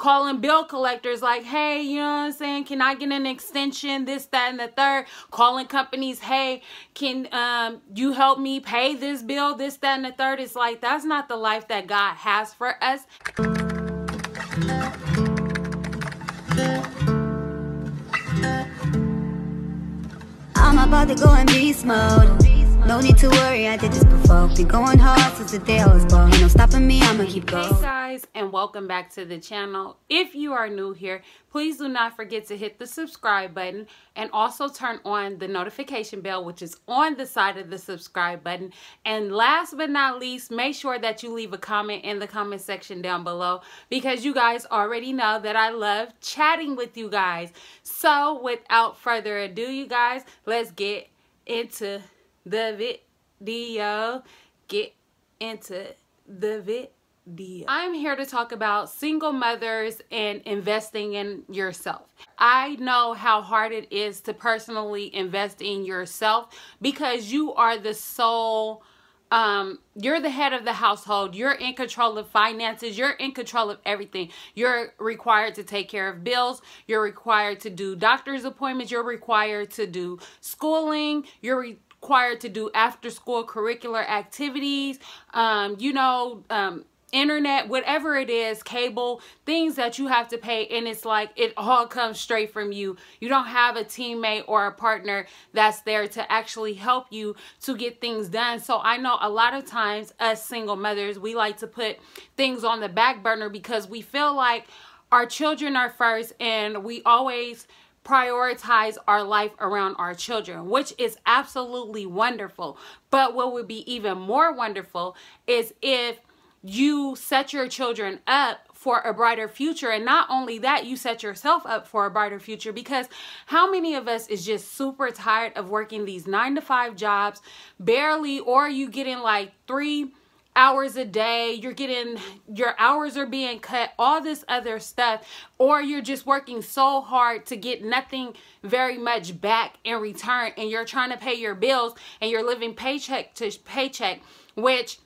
calling bill collectors like, hey, you know what I'm saying? Can I get an extension? This, that, and the third. Calling companies, hey, can um, you help me pay this bill? This, that, and the third. It's like, that's not the life that God has for us. I'm about to go in beast mode. No need to worry, I did this before. Been going hard since the day I was born. Ain't no stopping me, I'ma keep going. Hey guys, and welcome back to the channel. If you are new here, please do not forget to hit the subscribe button and also turn on the notification bell, which is on the side of the subscribe button. And last but not least, make sure that you leave a comment in the comment section down below because you guys already know that I love chatting with you guys. So without further ado, you guys, let's get into the video. Get into the video. I'm here to talk about single mothers and investing in yourself. I know how hard it is to personally invest in yourself because you are the sole um you're the head of the household you're in control of finances you're in control of everything you're required to take care of bills you're required to do doctor's appointments you're required to do schooling you're required to do after school curricular activities, um, you know, um, internet, whatever it is, cable, things that you have to pay. And it's like it all comes straight from you. You don't have a teammate or a partner that's there to actually help you to get things done. So I know a lot of times us single mothers, we like to put things on the back burner because we feel like our children are first and we always prioritize our life around our children, which is absolutely wonderful. But what would be even more wonderful is if you set your children up for a brighter future and not only that you set yourself up for a brighter future because how many of us is just super tired of working these 9 to 5 jobs barely or you getting like 3 hours a day, you're getting, your hours are being cut, all this other stuff, or you're just working so hard to get nothing very much back in return and you're trying to pay your bills and you're living paycheck to paycheck, which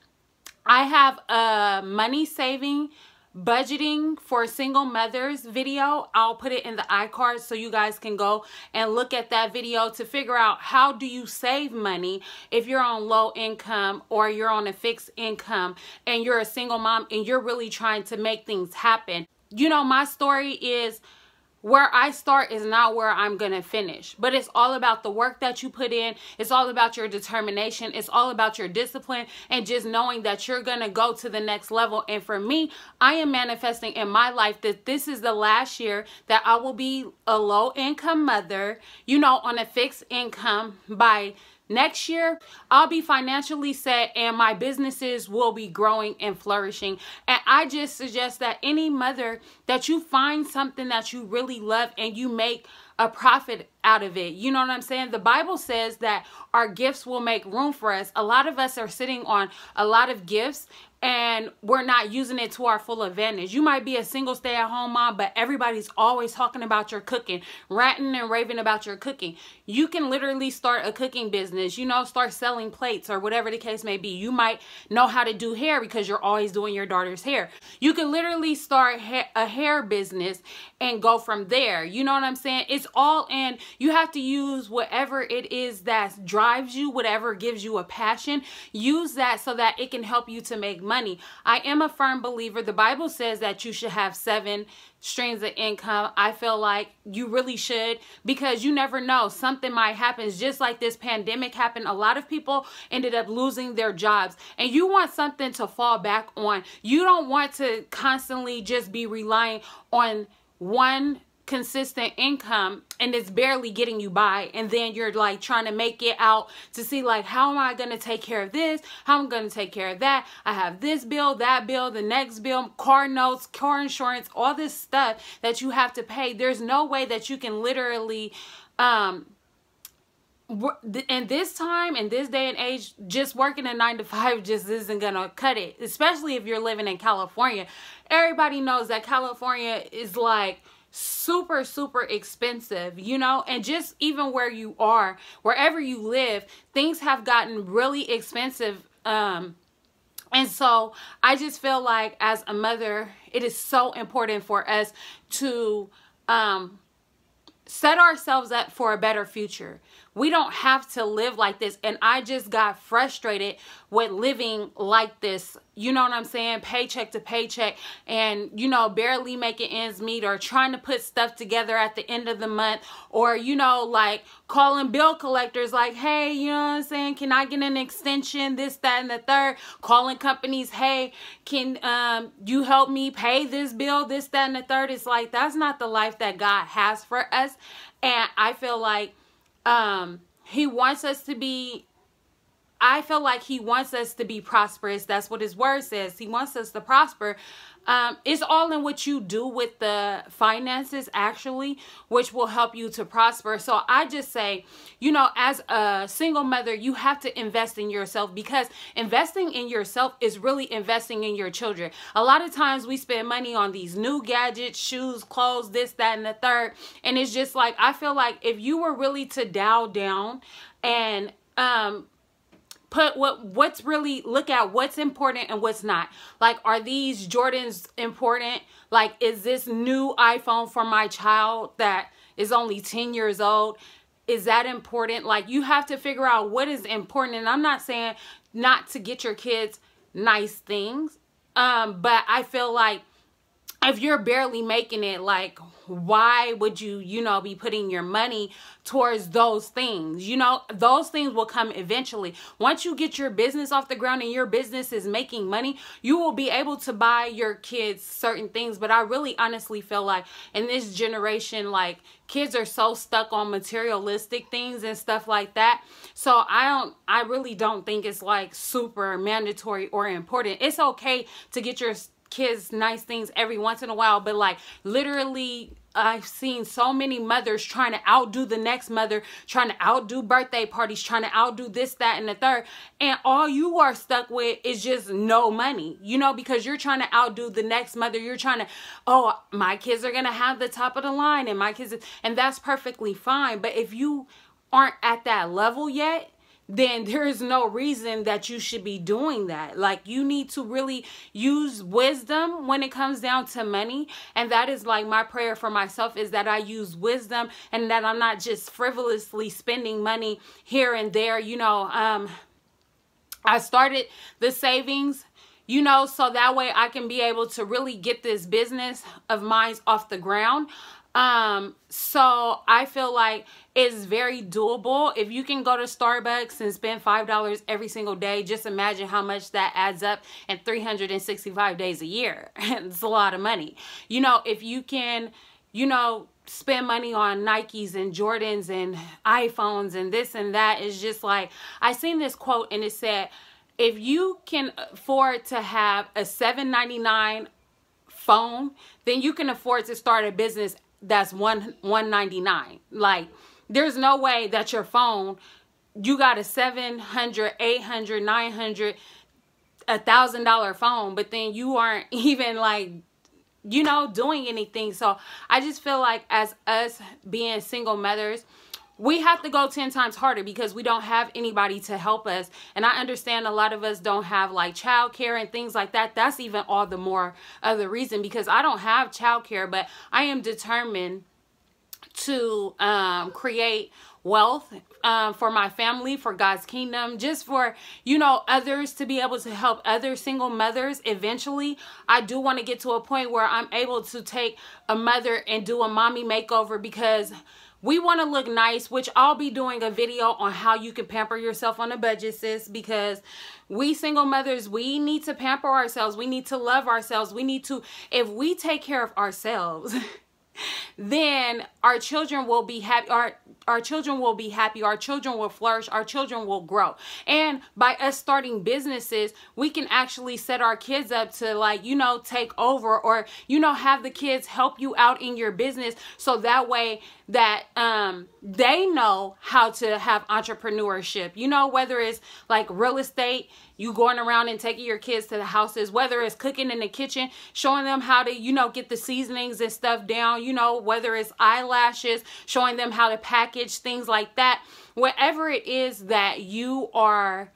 I have a money saving budgeting for single mothers video i'll put it in the iCard so you guys can go and look at that video to figure out how do you save money if you're on low income or you're on a fixed income and you're a single mom and you're really trying to make things happen. You know my story is where I start is not where I'm going to finish. But it's all about the work that you put in. It's all about your determination. It's all about your discipline and just knowing that you're going to go to the next level. And for me, I am manifesting in my life that this is the last year that I will be a low income mother, you know, on a fixed income by Next year, I'll be financially set and my businesses will be growing and flourishing. And I just suggest that any mother that you find something that you really love and you make a profit out of it. You know what I'm saying? The Bible says that our gifts will make room for us. A lot of us are sitting on a lot of gifts and we're not using it to our full advantage. You might be a single stay at home mom, but everybody's always talking about your cooking, ranting and raving about your cooking. You can literally start a cooking business, you know, start selling plates or whatever the case may be. You might know how to do hair because you're always doing your daughter's hair. You can literally start ha a hair business and go from there. You know what I'm saying? It's all in. You have to use whatever it is that drives you, whatever gives you a passion. Use that so that it can help you to make money money. I am a firm believer. The Bible says that you should have seven streams of income. I feel like you really should because you never know. Something might happen just like this pandemic happened. A lot of people ended up losing their jobs and you want something to fall back on. You don't want to constantly just be relying on one consistent income and it's barely getting you by and then you're like trying to make it out to see like how am I going to take care of this? How am I going to take care of that? I have this bill that bill the next bill car notes car insurance all this stuff that you have to pay. There's no way that you can literally um in this time in this day and age just working a nine to five just isn't gonna cut it especially if you're living in california. Everybody knows that california is like super super expensive you know and just even where you are wherever you live things have gotten really expensive um And so I just feel like as a mother, it is so important for us to um, set ourselves up for a better future. We don't have to live like this. And I just got frustrated with living like this. You know what I'm saying? Paycheck to paycheck and, you know, barely making ends meet or trying to put stuff together at the end of the month or, you know, like calling bill collectors like, hey, you know what I'm saying? Can I get an extension? This, that, and the third. Calling companies, hey, can um, you help me pay this bill? This, that, and the third. It's like, that's not the life that God has for us. And I feel like um, he wants us to be I feel like he wants us to be prosperous. That's what his word says. He wants us to prosper. Um, it's all in what you do with the finances, actually, which will help you to prosper. So I just say, you know, as a single mother, you have to invest in yourself because investing in yourself is really investing in your children. A lot of times we spend money on these new gadgets, shoes, clothes, this, that, and the third. And it's just like, I feel like if you were really to dial down and um put what what's really look at what's important and what's not. Like are these jordans important? Like is this new iphone for my child that is only 10 years old? Is that important? Like you have to figure out what is important. And i'm not saying not to get your kids nice things um but i feel like if you're barely making it like why would you you know be putting your money towards those things? You know those things will come eventually. Once you get your business off the ground and your business is making money you will be able to buy your kids certain things. But i really honestly feel like in this generation like kids are so stuck on materialistic things and stuff like that. So i don't i really don't think it's like super mandatory or important. It's okay to get your kids nice things every once in a while, but like literally I've seen so many mothers trying to outdo the next mother, trying to outdo birthday parties, trying to outdo this, that, and the third. And all you are stuck with is just no money, you know, because you're trying to outdo the next mother. You're trying to, oh, my kids are going to have the top of the line and my kids, and that's perfectly fine. But if you aren't at that level yet, then there is no reason that you should be doing that. Like you need to really use wisdom when it comes down to money. And that is like my prayer for myself is that I use wisdom and that I'm not just frivolously spending money here and there. You know, um, I started the savings you know, so that way I can be able to really get this business of mine off the ground. Um, so I feel like it's very doable. If you can go to Starbucks and spend $5 every single day, just imagine how much that adds up in 365 days a year. it's a lot of money. You know, if you can, you know, spend money on Nikes and Jordans and iPhones and this and that is just like, I seen this quote and it said, if you can afford to have a 7.99 phone, then you can afford to start a business that's one 199 like there's no way that your phone you got a 700 800 900 a thousand dollar phone but then you aren't even like you know doing anything. So i just feel like as us being single mothers we have to go 10 times harder because we don't have anybody to help us. And I understand a lot of us don't have like childcare and things like that. That's even all the more of the reason because I don't have childcare, but I am determined to um, create wealth um, for my family, for God's kingdom, just for, you know, others to be able to help other single mothers eventually. I do want to get to a point where I'm able to take a mother and do a mommy makeover because we want to look nice, which I'll be doing a video on how you can pamper yourself on a budget, sis, because we single mothers, we need to pamper ourselves. We need to love ourselves. We need to, if we take care of ourselves, then our children will be happy our our children will be happy our children will flourish our children will grow. And by us starting businesses we can actually set our kids up to like you know take over or you know have the kids help you out in your business so that way that um they know how to have entrepreneurship. You know whether it's like real estate you going around and taking your kids to the houses, whether it's cooking in the kitchen, showing them how to, you know, get the seasonings and stuff down, you know, whether it's eyelashes, showing them how to package, things like that. Whatever it is that you are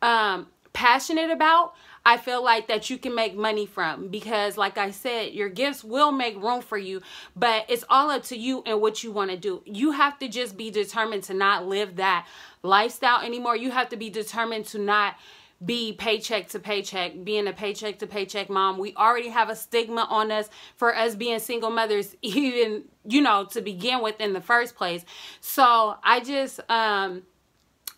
um, passionate about, I feel like that you can make money from because like I said, your gifts will make room for you, but it's all up to you and what you want to do. You have to just be determined to not live that lifestyle anymore. You have to be determined to not be paycheck to paycheck, being a paycheck to paycheck mom. We already have a stigma on us for us being single mothers, even, you know, to begin with in the first place. So I just, um,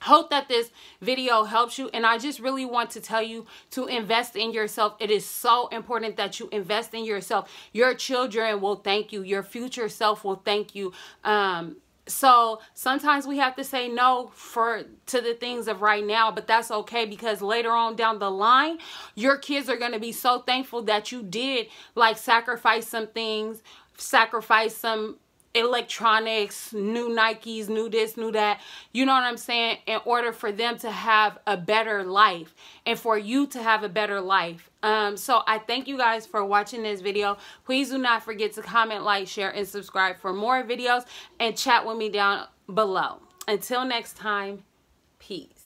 hope that this video helps you and i just really want to tell you to invest in yourself it is so important that you invest in yourself your children will thank you your future self will thank you um so sometimes we have to say no for to the things of right now but that's okay because later on down the line your kids are going to be so thankful that you did like sacrifice some things sacrifice some electronics, new Nikes, new this, new that. You know what I'm saying? In order for them to have a better life and for you to have a better life. Um, so I thank you guys for watching this video. Please do not forget to comment, like, share, and subscribe for more videos and chat with me down below. Until next time, peace.